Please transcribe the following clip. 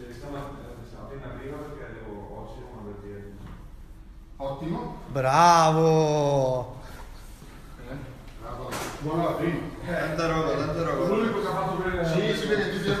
Eh, Ottimo. Bravo! Eh? Bravo. Buona la prima. Eh, tanta roba, tanta roba. L'unico che ha fatto bene. Sì, si vede tutti i